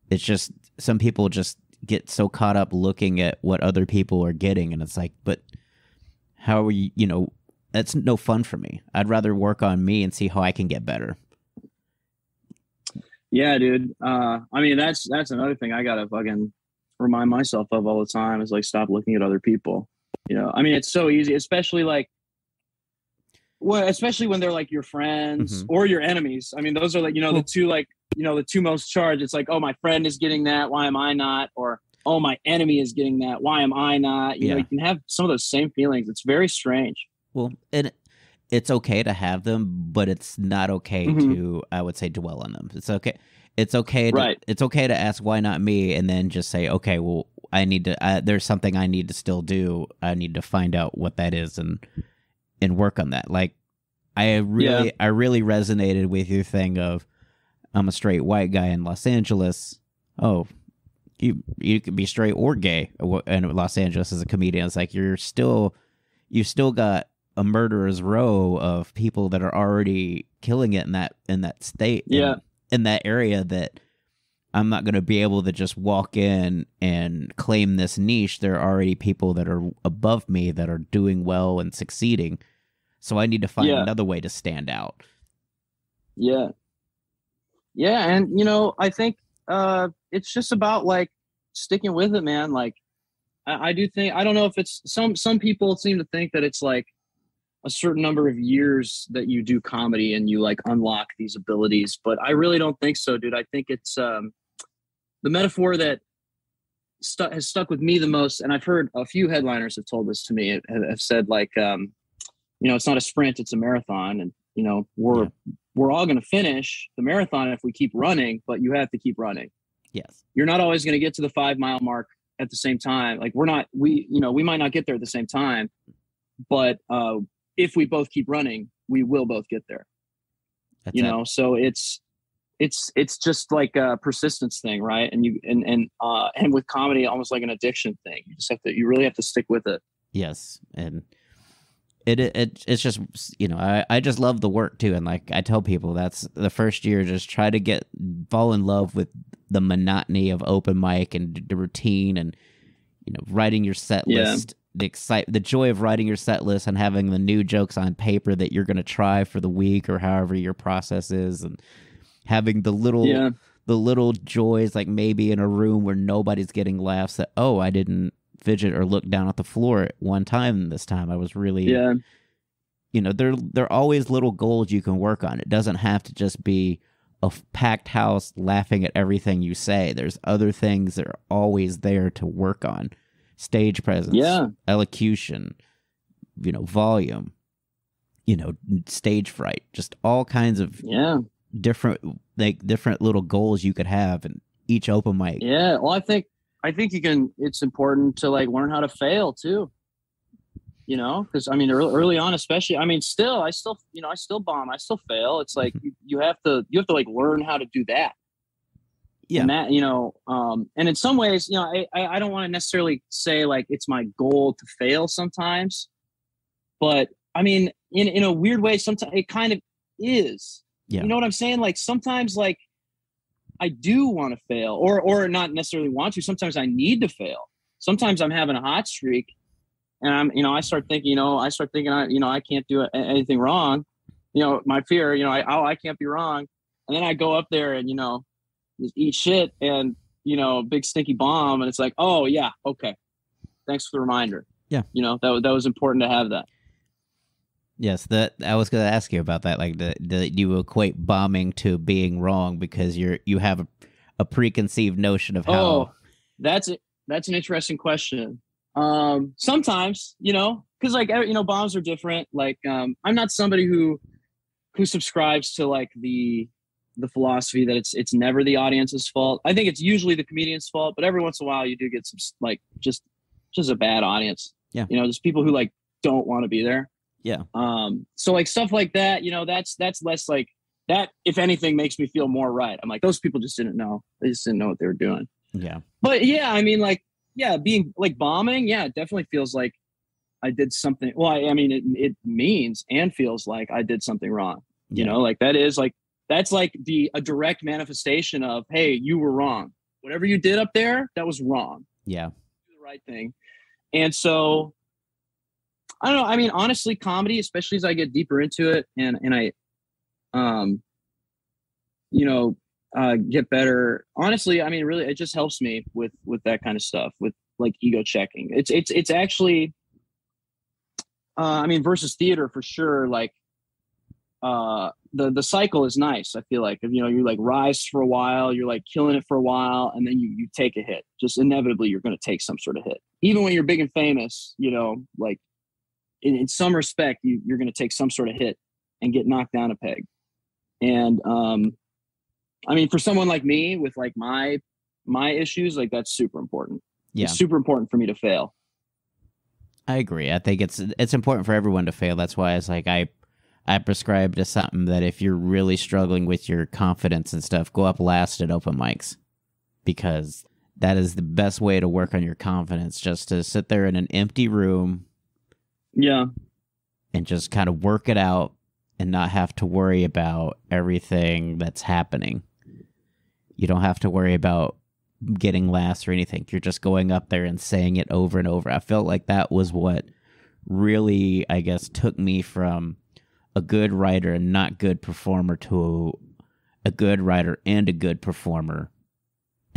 it's just some people just get so caught up looking at what other people are getting, and it's like, but how are you? You know, that's no fun for me. I'd rather work on me and see how I can get better. Yeah, dude. Uh I mean that's that's another thing I gotta fucking remind myself of all the time is like stop looking at other people. You know, I mean it's so easy, especially like well, especially when they're like your friends Mhm. or your enemies. I mean, those are like, you know, the two like, you know, the two most charged. It's like, oh, my friend is getting that, why am I not? Or oh, my enemy is getting that, why am I not? You know, you can have some of those same feelings. It's very strange. Well, and it's okay to have them, but it's not okay Mhm. to, I would say, dwell on them. It's okay. It's okay. To, Right. It's okay to ask why not me, and then just say, okay, well, I need to. I, there's something I need to still do. I need to find out what that is and and work on that. Like, I really, I really resonated with your thing of, I'm a straight white guy in Los Angeles. Oh, you you could be straight or gay in Los Angeles as a comedian. It's like you're still, you still got a murderer's row of people that are already killing it in that in that state in- Yeah. in, that area that i'm not going to be able to just walk in and claim this niche there are already people that are above me that are doing well and succeeding so i need to find Yeah. another way to stand out Yeah. Yeah, and you know, I think uh, it's just about like sticking with it, man. Like, I, I do think I don't know if it's some some people seem to think that it's like a certain number of years that you do comedy and you like unlock these abilities, but I really don't think so, dude. I think it's um, the metaphor that has stuck with me the most, and I've heard a few headliners have told this to me. Have, have said like, um, you know, it's not a sprint; it's a marathon, and you know, we're Yeah. We're all going to finish the marathon if we keep running, but you have to keep running. Yes. You're not always going to get to the five mile mark at the same time. Like we're not, we you know, we might not get there at the same time, but uh, if we both keep running, we will both get there That's you it. know so it's it's it's just like a persistence thing right and you and and uh and with comedy almost like an addiction thing you just have to you really have to stick with it Yes, and it, it it it's just you know I I just love the work too, and like I tell people that's the first year. Just try to get fall in love with the monotony of open mic and the routine, and you know writing your set Yeah. list. The excite the joy of writing your set list and having the new jokes on paper that you're going to try for the week or however your process is, and having the little yeah the little joys like maybe in a room where nobody's getting laughs that oh i didn't fidget or look down at the floor at one time this time. I was really yeah. you know there there are always little goals you can work on. It doesn't have to just be a packed house laughing at everything you say. There's other things that are always there to work on. Stage presence yeah. elocution you know volume you know stage fright just all kinds of yeah. different like different little goals you could have in each open mic. yeah well i think i think you can it's important to like learn how to fail too. You know because i mean early, early on especially i mean still i still you know i still bomb i still fail. It's like you, you have to you have to like learn how to do that. Yeah. and that you know um and in some ways you know i i, I don't want to necessarily say like it's my goal to fail sometimes. But i mean in in a weird way sometimes it kind of is. Yeah. you know what i'm saying? Like sometimes like i do want to fail or or not necessarily want to sometimes i need to fail. Sometimes i'm having a hot streak and i'm you know i start thinking you know i start thinking i you know i can't do anything wrong. You know my fear you know i oh i can't be wrong. And then i go up there and you know just eat shit and you know big stinky bomb and it's like oh yeah okay. Thanks for the reminder. Yeah. you know that, that was important to have that Yes, that I was going to ask you about that. Like, the, the you equate bombing to being wrong because you're you have a, a preconceived notion of how. Oh, that's it. That's an interesting question. Um, sometimes, you know, because like you know, bombs are different. Like, um, I'm not somebody who who subscribes to like the the philosophy that it's it's never the audience's fault. I think it's usually the comedian's fault, but every once in a while you do get some like just just a bad audience. Yeah. you know, just people who like don't want to be there. Yeah. Um, so like stuff like that, you know, that's that's less like that. If anything, makes me feel more right. I'm like those people just didn't know. They just didn't know what they were doing Yeah, but yeah i mean like yeah being like bombing yeah it definitely feels like i did something well i, I mean it, it means and feels like i did something wrong you know like that is like that's like the a direct manifestation of hey you were wrong whatever you did up there that was wrong yeah, do the right thing and so i don't know i mean honestly comedy especially as i get deeper into it and and i um you know uh get better honestly i mean really it just helps me with with that kind of stuff with like ego checking. It's it's it's actually uh i mean versus theater for sure like uh the the cycle is nice i feel like. If you know you like rise for a while you're like killing it for a while and then you you take a hit. Just inevitably you're going to take some sort of hit. Even when you're big and famous you know like in, in some respect you, you're going to take some sort of hit and get knocked down a peg and um i mean for someone like me with like my my issues like that's super important yeah. it's super important for me to fail I agree. I think it's it's important for everyone to fail. That's why it's like I I prescribe to something that if you're really struggling with your confidence and stuff, go up last at open mics because that is the best way to work on your confidence. Just to sit there in an empty room yeah and just kind of work it out and not have to worry about everything that's happening. You don't have to worry about getting last or anything. You're just going up there and saying it over and over. I felt like that was what really, I guess, took me from a good writer and not good performer to a good writer and a good performer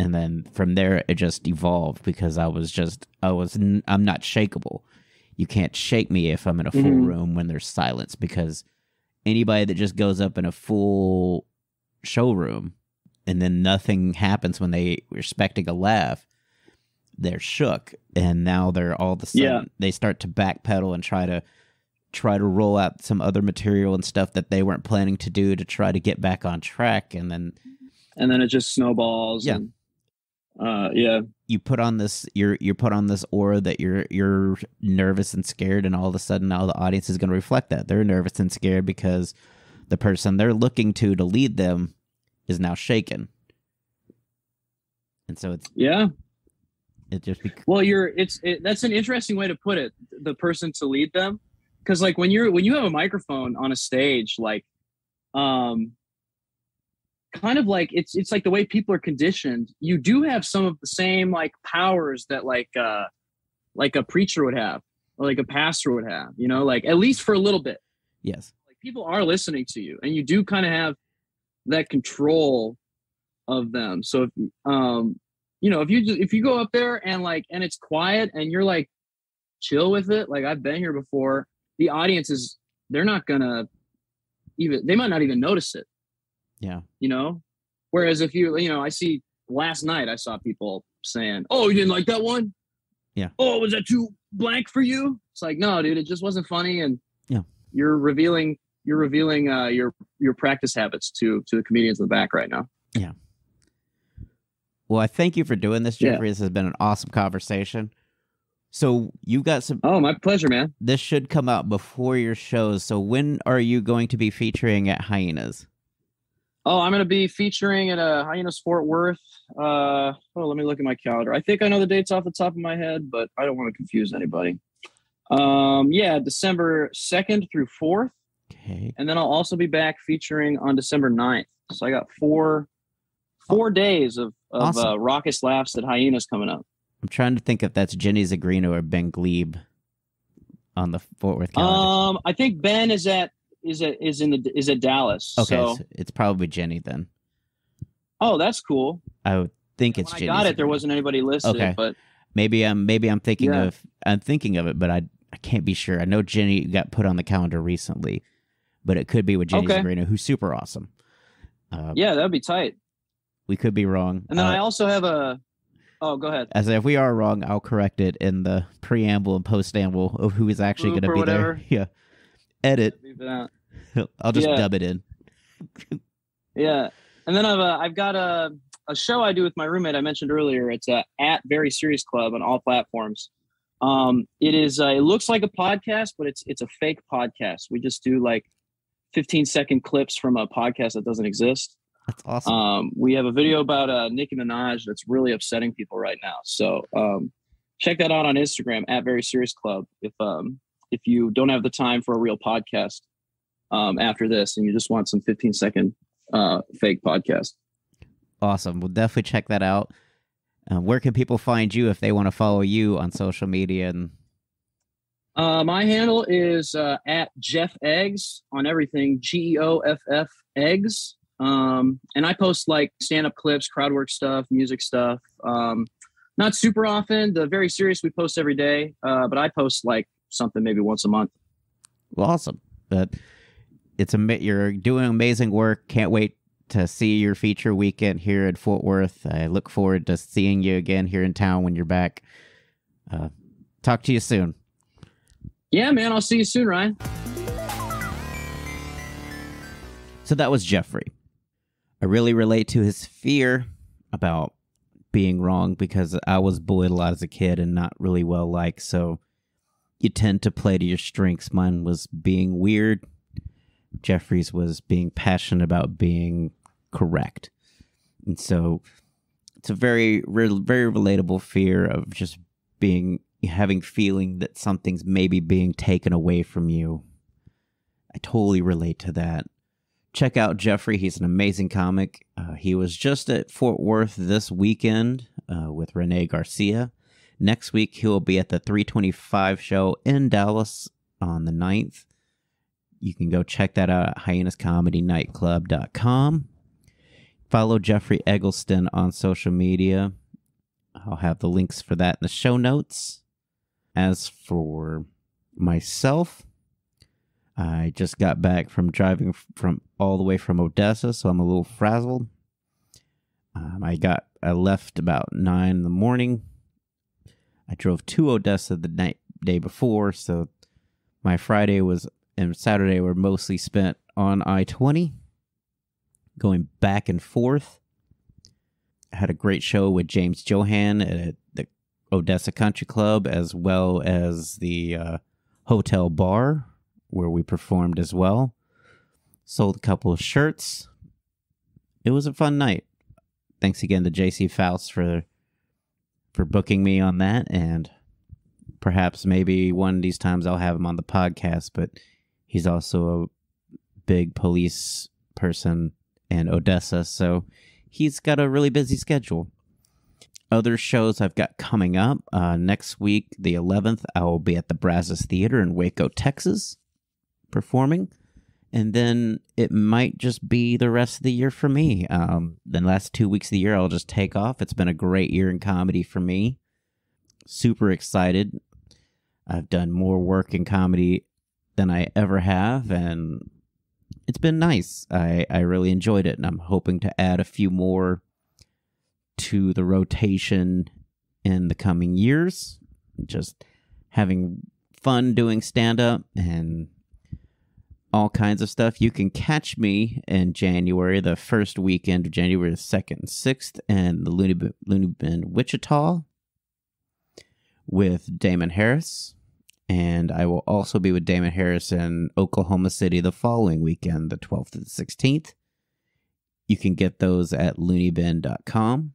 and then from there it just evolved because I was just I was I'm not shakeable. You can't shake me if I'm in a full Mhm. room when there's silence because anybody that just goes up in a full showroom and then nothing happens when they are expecting a laugh, they're shook and now they're all of a sudden Yeah. they start to backpedal and try to try to roll out some other material and stuff that they weren't planning to do to try to get back on track and then and then it just snowballs. Yeah. And, uh, yeah. You put on this you're you're put on this aura that you're you're nervous and scared and all of a sudden now the audience is going to reflect that they're nervous and scared because the person they're looking to to lead them is now shaken and so it's Yeah. it just bec- Well, you're it's it, that's an interesting way to put it. The person to lead them, because like when you're when you have a microphone on a stage, like, um, kind of like it's it's like the way people are conditioned. You do have some of the same like powers that like uh like a preacher would have or like a pastor would have. You know, like at least for a little bit. yes Like people are listening to you, and you do kind of have that control of them. So if um you know, if you just, if you go up there and like and it's quiet and you're like chill with it, like I've been here before, the audience is they're not gonna even they might not even notice it, yeah you know. Whereas if you you know, I see last night I saw people saying, "Oh, you didn't like that one." Yeah. Oh, was that too blank for you? It's like, no, dude, it just wasn't funny, and Yeah. you're revealing you're revealing uh, your your practice habits to to the comedians in the back right now. Yeah. Well i thank you for doing this Yeah. Geoffrey this has been an awesome conversation so you got some Oh, my pleasure, man. this should come out before your shows so when are you going to be featuring at hyenas Oh, I'm going to be featuring at a Hyenas Fort Worth. Uh, oh, let me look at my calendar. I think I know the dates off the top of my head, but I don't want to confuse anybody. Um, yeah, December 2nd through 4th. okay And then I'll also be back featuring on December 9th. So I got four four days of, of Awesome. uh, raucous laughs at Hyenas coming up. I'm trying to think if that's Jenny Zigrino or Ben Gleib on the Fort Worth calendar. Um, I think Ben is at is at is in the is at Dallas. okay, So, so it's probably Jenny then. oh, that's cool. I would think it's when Jenny. I got it, there wasn't anybody listed, Okay. but Maybe I'm maybe I'm thinking Yeah. of I'm thinking of it, but I I can't be sure. I know Jenny got put on the calendar recently, but it could be with Jenny Okay. Zigrino, who's super awesome. Uh, yeah, that'd be tight. we could be wrong. And then Uh, I also have a. Oh, go ahead. as if we are wrong, I'll correct it in the preamble and postamble of who is actually going to be whatever. there. Yeah, edit. Leave it out. I'll just Yeah. dub it in. Yeah, and then I've uh, I've got a a show I do with my roommate I mentioned earlier. It's uh, at Very Serious Club on all platforms. Um, it is uh, it looks like a podcast, but it's it's a fake podcast. We just do like 15 second clips from a podcast that doesn't exist. That's awesome. Um, we have a video about uh, Nicki Minaj that's really upsetting people right now. So um, check that out on Instagram at Very Serious Club. If um, if you don't have the time for a real podcast um, after this, and you just want some 15 second uh, fake podcast. Awesome. We'll definitely check that out. Uh, where can people find you if they want to follow you on social media? And Uh, my handle is uh, at Jeff Eggs on everything. G E O F F Eggs. Um, and I post like stand up clips, crowd work stuff, music stuff. Um, not super often. The very serious we post every day, uh, but I post like something maybe once a month. well, awesome. But it's ama- you're doing amazing work. Can't wait to see your feature weekend here at Fort Worth. I look forward to seeing you again here in town when you're back. Uh, talk to you soon. Yeah, man. I'll see you soon, Ryan. So that was Geoffrey. I really relate to his fear about being wrong because I was bullied a lot as a kid and not really well liked. So you tend to play to your strengths. Mine was being weird. Geoffrey's was being passionate about being correct. And so it's a very, very relatable fear of just being, having feeling that something's maybe being taken away from you. I totally relate to that check out Jeffrey. He's an amazing comic. Uh, he was just at Fort Worth this weekend uh, with Renee Garcia. Next week, he'll be at the 325 show in Dallas on the 9th. You can go check that out at hyenascomedynightclub.com. follow Geoffrey Eggleston on social media. I'll have the links for that in the show notes. As for myself, I just got back from driving from all the way from Odessa, so I'm a little frazzled. Um, I got I left about nine in the morning. I drove to Odessa the night day before, so my Friday was and Saturday were mostly spent on I twenty, going back and forth. I had a great show with James Johan at the Odessa Country Club, as well as the uh, hotel bar where we performed as well. Sold a couple of shirts. It was a fun night. Thanks again to JC Faust for for booking me on that and perhaps maybe one of these times I'll have him on the podcast, but he's also a big police person in Odessa, so he's got a really busy schedule. Other shows I've got coming up uh, next week, the 11th, I will be at the Brazos Theater in Waco, Texas performing. And then it might just be the rest of the year for me. Um, the last two weeks of the year, I'll just take off. It's been a great year in comedy for me. Super excited. I've done more work in comedy than I ever have, and it's been nice. I, I really enjoyed it, and I'm hoping to add a few more to the rotation in the coming years. Just having fun doing stand up and all kinds of stuff. You can catch me in January, the first weekend of January the 2nd and 6th, and the Loony, Loony Bin Wichita with Damon Harris. And I will also be with Damon Harris in Oklahoma City the following weekend, the 12th to the 16th. You can get those at looneyBin.com.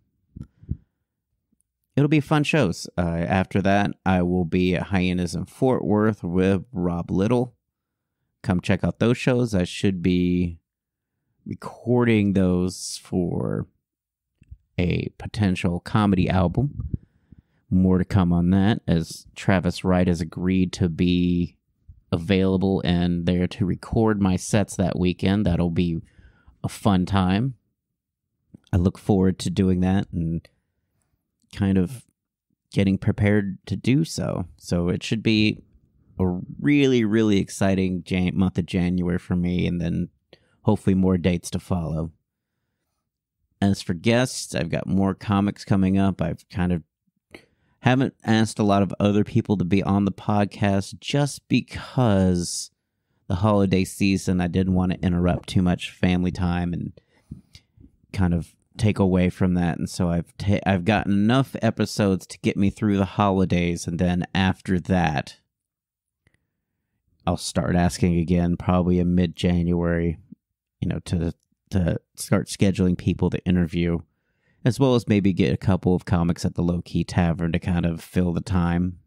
It'll be fun shows. Uh, after that, I will be at Hyenas in Fort Worth with Rob Little come check out those shows. I should be recording those for a potential comedy album. More to come on that as Travis Wright has agreed to be available and there to record my sets that weekend. That'll be a fun time. I look forward to doing that and kind of getting prepared to do so. So it should be a really, really exciting Jan- month of January for me, and then hopefully more dates to follow. As for guests, I've got more comics coming up. I've kind of haven't asked a lot of other people to be on the podcast just because the holiday season, I didn't want to interrupt too much family time and kind of take away from that. And so I've ta- I've got enough episodes to get me through the holidays, and then after that, I'll start asking again, probably in mid January, you know, to to start scheduling people to interview, as well as maybe get a couple of comics at the low key tavern to kind of fill the time.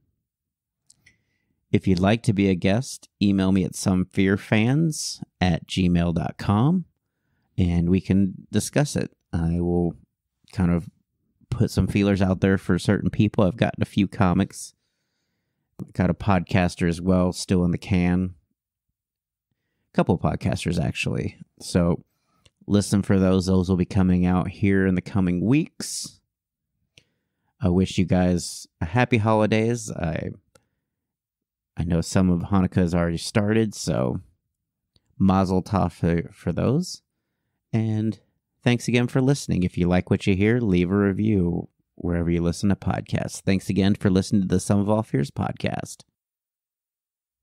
If you'd like to be a guest, email me at somefearfans at gmail.com and we can discuss it. I will kind of put some feelers out there for certain people. I've gotten a few comics Got a podcaster as well, still in the can. A couple podcasters, actually. So listen for those. Those will be coming out here in the coming weeks. I wish you guys a happy holidays. I I know some of Hanukkah has already started, so mazel tov for, for those. And thanks again for listening. If you like what you hear, leave a review wherever you listen to podcasts. Thanks again for listening to the Some of All Fears podcast.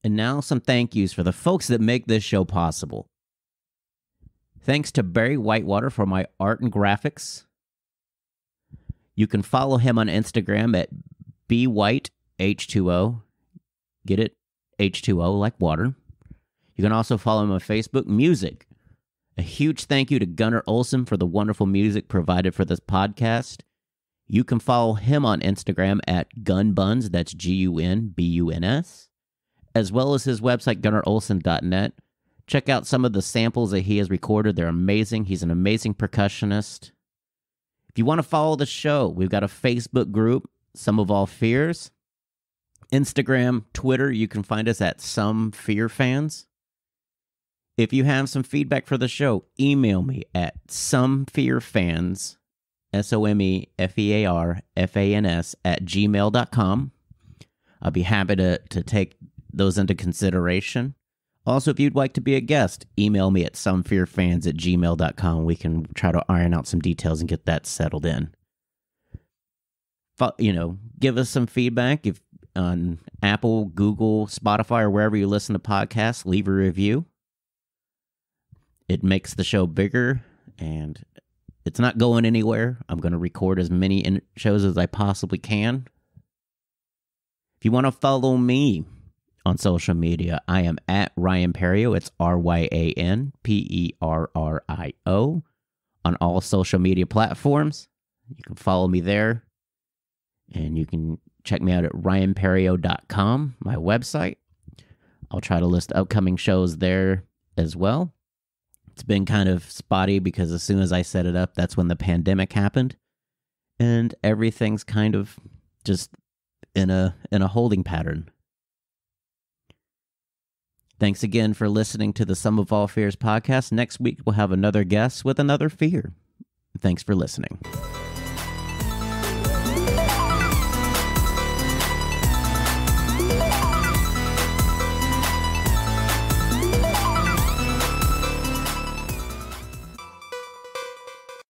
And now some thank yous for the folks that make this show possible. Thanks to Barry Whitewater for my art and graphics. You can follow him on Instagram at bwhiteh2o. Get it? H2O like water. You can also follow him on Facebook Music. A huge thank you to Gunnar Olsen for the wonderful music provided for this podcast. You can follow him on Instagram at gunbuns, that's G U N B U N S, as well as his website, gunnarolsen.net. Check out some of the samples that he has recorded. They're amazing. He's an amazing percussionist. If you want to follow the show, we've got a Facebook group, Some of All Fears. Instagram, Twitter, you can find us at Some Fear Fans. If you have some feedback for the show, email me at somefearfans, S O M E F E A R F A N S, at gmail.com. I'll be happy to, to take those into consideration. Also, if you'd like to be a guest, email me at somefearfans at gmail.com. We can try to iron out some details and get that settled in. You know, give us some feedback if on Apple, Google, Spotify, or wherever you listen to podcasts. Leave a review. It makes the show bigger and it's not going anywhere. I'm going to record as many in- shows as I possibly can. If you want to follow me on social media, I am at Ryan Perrio. It's R Y A N P E R R I O on all social media platforms. You can follow me there. And you can check me out at ryanperrio.com, my website. I'll try to list upcoming shows there as well. It's been kind of spotty because as soon as I set it up, that's when the pandemic happened. And everything's kind of just in a in a holding pattern. Thanks again for listening to the Some of All Fears podcast. Next week we'll have another guest with another fear. Thanks for listening.